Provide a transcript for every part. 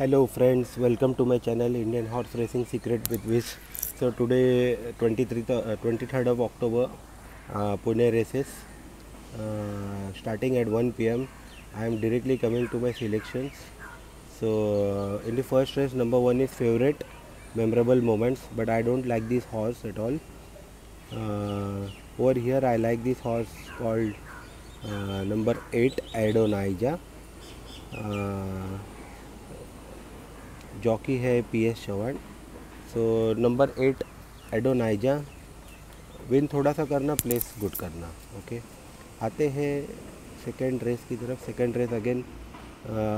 Hello friends, welcome to my channel Indian Horse Racing Secret with Wish. So today 23rd, uh, 23rd of October, uh, Pune races uh, starting at 1 pm. I am directly coming to my selections. So uh, in the first race, number one is favorite, memorable moments, but I don't like this horse at all. Uh, over here, I like this horse called uh, number eight, Adonijah. Uh, jockey है P S Chauhan. So number eight Adonijah win थोड़ा सा करना place good करना okay आते हैं second race की तरफ़। Second race again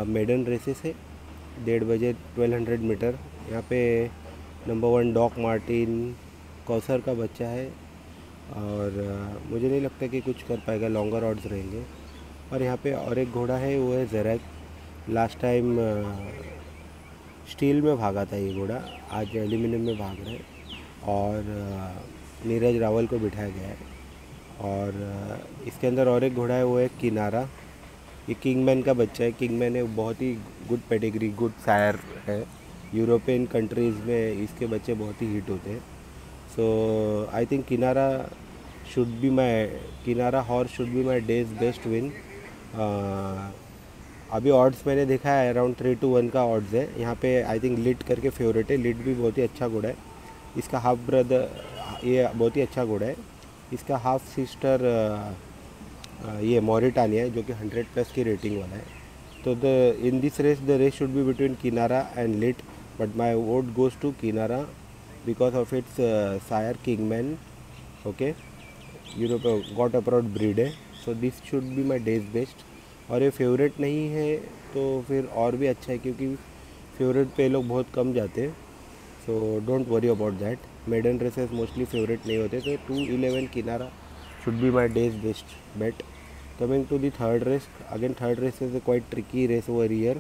maiden races है। डेढ़ बजे ट्वेल्व हंड्रेड मीटर यहाँ पे number one Doc Martin Kausar का बच्चा है। और uh, मुझे नहीं लगता कि कुछ कर पाएगा लॉन्गर ऑर्ड्स रहेंगे। और यहाँ पे और एक घोड़ा है वो है जेरैक लास्ट टाइम स्टील में भागा था ये घोड़ा, आज एल्यूमिनियम में भाग रहे और नीरज रावल को बिठाया गया है और इसके अंदर और एक घोड़ा है, वो है किनारा। ये किंगमैन का बच्चा है, किंगमैन है बहुत ही गुड पेडिग्री गुड सायर है। यूरोपियन कंट्रीज़ में इसके बच्चे बहुत ही हिट होते हैं। So I think Kinara should be my Kinara horse should be my day's best win अभी ऑड्स मैंने देखा है अराउंड थ्री टू वन का ऑड्स है। यहाँ पे आई थिंक लिट करके फेवरेट है। लिट भी बहुत ही अच्छा घोड़ा है। इसका हाफ़ ब्रदर ये बहुत ही अच्छा घोड़ा है। इसका हाफ़ सिस्टर ये मॉरिटानिया है, जो कि हंड्रेड प्लस की रेटिंग वाला है। तो the in this race the race should be between Kinara and Lit but my vote goes to Kinara because of its sire Kingman okay Europe got a proud breed है। So this should be my day's best और ये favourite नहीं है तो फिर और भी अच्छा है क्योंकि फेवरेट पे लोग बहुत कम जाते हैं। So don't worry about that maiden races mostly favourite नहीं होते तो two eleven Kinara should be my day's best bet coming to the third race again third race is quite tricky race over year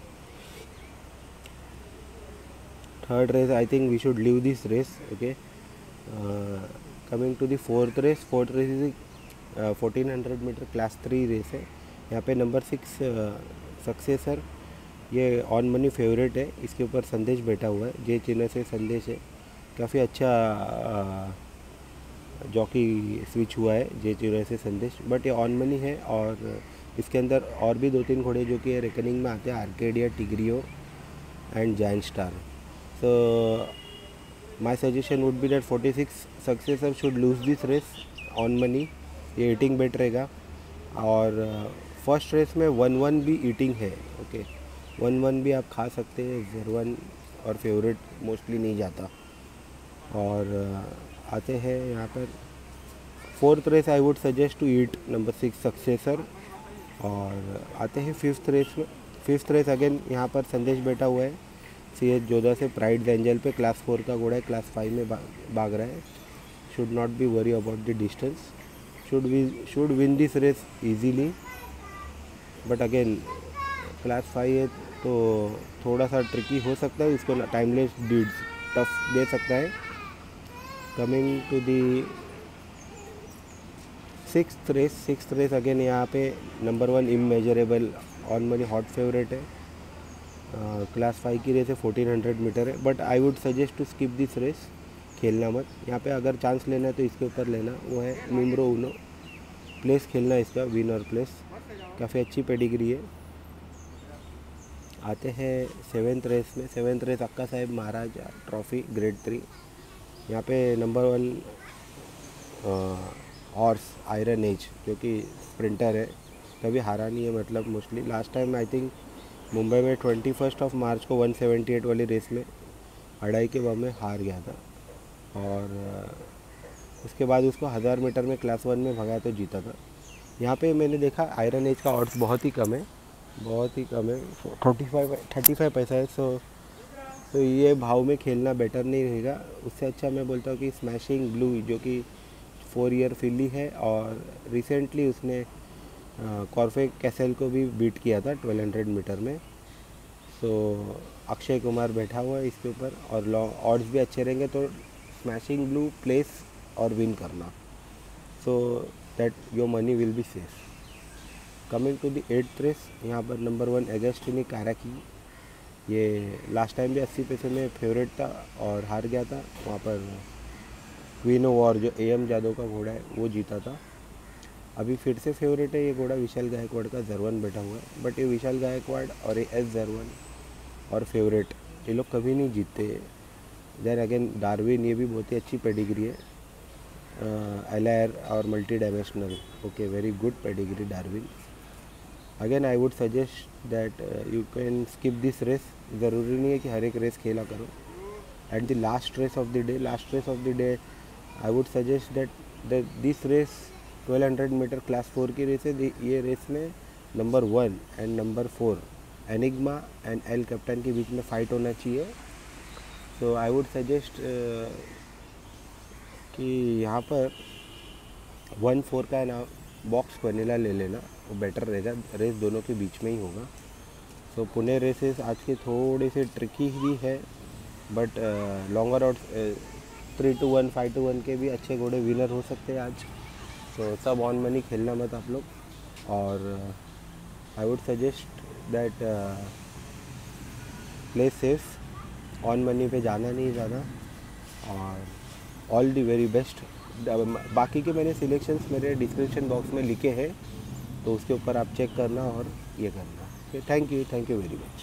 third race I think we should leave this race okay coming to the fourth race fourth race is fourteen hundred metre class three race है। यहाँ पे number six successor ये on money favourite है। इसके ऊपर संदेश बैठा हुआ है। जे चिन्ह से संदेश है। काफ़ी अच्छा जॉकी स्विच हुआ है। जे चिन्ह से संदेश। बट ये ऑन मनी है और इसके अंदर और भी दो तीन घोड़े जो कि रेकनिंग में आते हैं। Arcadia Tigrio and Zen Star so suggestion would be that forty six successor should lose this race on money ये एटिंग बेट रहेगा। और फ़र्स्ट रेस में वन वन भी ईटिंग है ओके वन वन भी आप खा सकते हैं, जेर वन और फेवरेट मोस्टली नहीं जाता। और आते हैं यहाँ पर। Fourth race I would suggest to eat number six successor और, आते हैं फिफ्थ रेस में। फिफ्थ रेस अगेन यहाँ पर संदेश बैठा हुआ है। सी एच जोधा से प्राइड एंजल पे क्लास फोर का घोड़ा है क्लास फाइव में भाग रहा है। Should not be worry about the distance should we should win this race easily but again class five है तो थोड़ा सा ट्रिकी हो सकता है इसको टाइमलेस डीड्स टफ दे सकता है। Coming to the six race six race again यहाँ पे number one immeasurable on money hot favourite है। क्लास uh, फाइव की रेस है फोर्टीन हंड्रेड मीटर है but I would suggest to skip this race खेलना मत। यहाँ पे अगर चांस लेना है तो इसके ऊपर लेना वो है निम्रो उनो प्लेस खेलना है इसका विन और प्लेस काफ़ी अच्छी पेडिग्री है. आते हैं सेवेंथ रेस में. Seventh race Akka Saheb Maharaj trophy grade three यहाँ पे number one horse Iron Age जो कि स्प्रिंटर है. कभी हारा नहीं है मतलब mostly last time I think Mumbai में ट्वेंटी फ़र्स्ट ऑफ़ मार्च को 178 वाली रेस में अढ़ाई के बम में हार गया था. और उसके बाद उसको हज़ार मीटर में क्लास वन में भगाया तो जीता था। यहाँ पे मैंने देखा आयरन एज का ऑर्ड्स बहुत ही कम है, बहुत ही कम है। थर्टी फाइव थर्टी फाइव पैसा है सो तो ये भाव में खेलना बेटर नहीं रहेगा। उससे अच्छा मैं बोलता हूँ कि स्मैशिंग ब्लू जो कि फोर ईयर फिली है, और रिसेंटली उसने कॉर्फे कैसल को भी बीट किया था ट्वेल्व हंड्रेड मीटर में। सो अक्षय कुमार बैठा हुआ है इसके ऊपर, और लॉन्ग ऑर्ड्स भी अच्छे रहेंगे तो स्मैशिंग ब्लू प्लेस और विन करना। So that your money will be safe. Coming to the eighth race, यहाँ पर नंबर वन एगस्टिनी काराकी ये लास्ट टाइम भी अस्सी पैसे में फेवरेट था और हार गया था। वहाँ पर क्वीन वॉर जो ए एम जादव का घोड़ा है, वो जीता था। अभी फिर से फेवरेट है ये घोड़ा, विशाल गायकवाड़ का जरवन बैठा हुआ है। बट ये विशाल गायकवाड़ और ये एस जरवन और फेवरेट ये लोग कभी नहीं जीतते। देन अगेन डार्विन ये भी बहुत ही अच्छी पेडिग्री है। एल और multi dimensional okay very good pedigree Darwin again I would suggest that you can skip this race ज़रूरी नहीं है कि हर एक रेस खेला करो at the last race of the day last race of the day I would suggest that this race 1200 metre class four की race है ये रेस में number one and number four Enigma and El Captain के बीच में fight होना चाहिए सो आई would suggest कि यहाँ पर वन फोर का ना बॉक्स वनीला ले लेना, वो बेटर रहेगा। रेस दोनों के बीच में ही होगा। सो पुणे रेसेस आज के थोड़े से ट्रिकी भी है but longer out three two one five two one के भी अच्छे घोड़े विनर हो सकते हैं आज। तो सब ऑन मनी खेलना मत आप लोग। और I would suggest that play safe on money पे जाना नहीं ज़्यादा। और ऑल दी वेरी बेस्ट बाकी के मैंने सिलेक्शंस मेरे डिस्क्रिप्शन बॉक्स में लिखे हैं तो उसके ऊपर आप चेक करना और ये करना। Thank you thank you very much